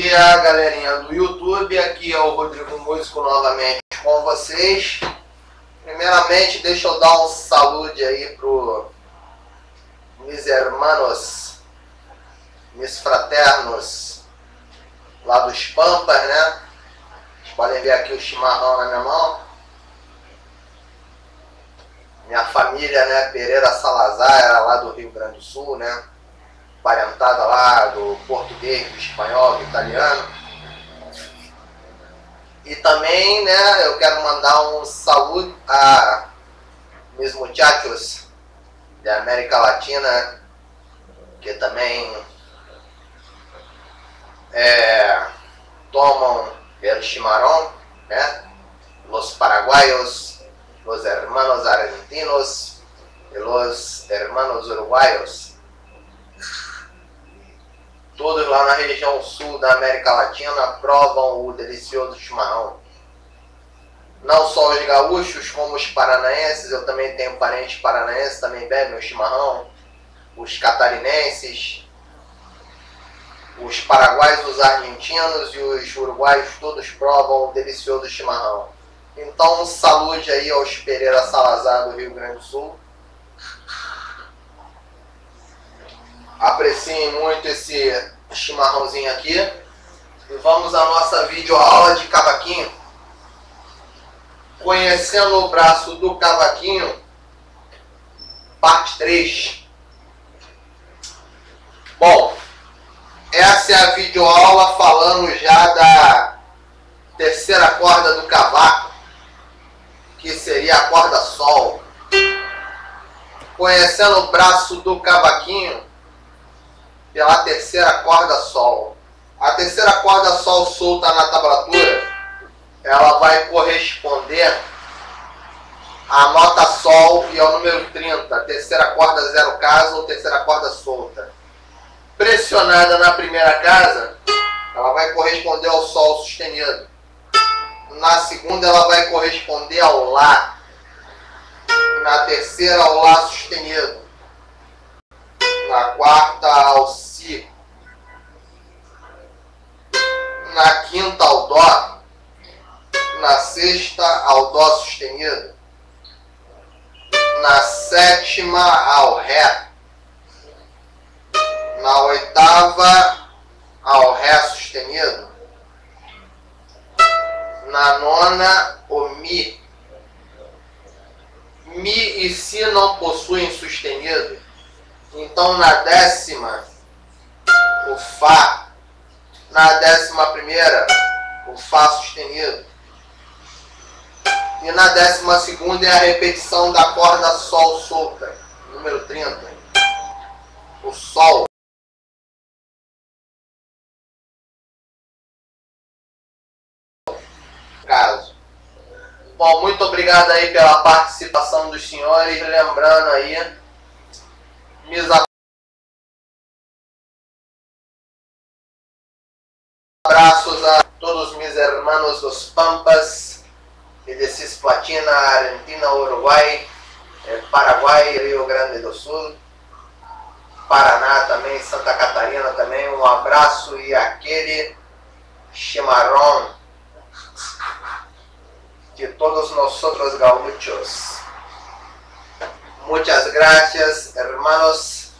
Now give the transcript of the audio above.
dia, galerinha do YouTube. Aqui é o Rodrigo Músico novamente com vocês. Primeiramente, deixa eu dar um salude aí pro mis hermanos, mis fraternos lá dos Pampas, né? Vocês podem ver aqui o chimarrão na minha mão. Minha família, né, Pereira Salazar, era lá do Rio Grande do Sul, né? Parentada lá do português, do espanhol, do italiano. E também, né, eu quero mandar um saludo a meus muchachos da América Latina, que também é, tomam el chimarrón, né? Los paraguayos, los hermanos argentinos y los hermanos uruguayos todos lá na região sul da América Latina provam o delicioso chimarrão. Não só os gaúchos, como os paranaenses, eu também tenho parentes paranaenses, também bebem o chimarrão. Os catarinenses, os paraguaios, os argentinos e os uruguaios, todos provam o delicioso chimarrão. Então, saúde aí aos Pereira Salazar do Rio Grande do Sul Apreciem muito esse chimarrãozinho aqui. E vamos à nossa videoaula de cavaquinho. Conhecendo o braço do cavaquinho, parte 3. Bom, essa é a videoaula falando já da terceira corda do cavaco, que seria a corda sol. Conhecendo o braço do cavaquinho, pela terceira corda Sol. A terceira corda Sol solta na tablatura, ela vai corresponder à nota Sol e ao número 30, a terceira corda zero casa ou terceira corda solta. Pressionada na primeira casa, ela vai corresponder ao Sol sustenido. Na segunda, ela vai corresponder ao Lá. Na terceira, ao Lá sustenido na quarta ao ao Dó sustenido, na sétima ao Ré, na oitava ao Ré sustenido, na nona o Mi. Mi e Si não possuem sustenido então na décima, o Fá. Na décima primeira, o Fá sustenido. E na décima segunda é a repetição da corda Sol solta, número 30. O Sol. Caso. Bom, muito obrigado aí pela participação dos senhores. Lembrando aí mis abraços a todos mis hermanos dos Pampas, e de Cisplatina, Argentina, Uruguai, eh, Paraguai, Rio Grande do Sul, Paraná também, Santa Catarina também, um abraço e aquele chimarrão de todos nós outros gaúchos. Muchas gracias, hermanos.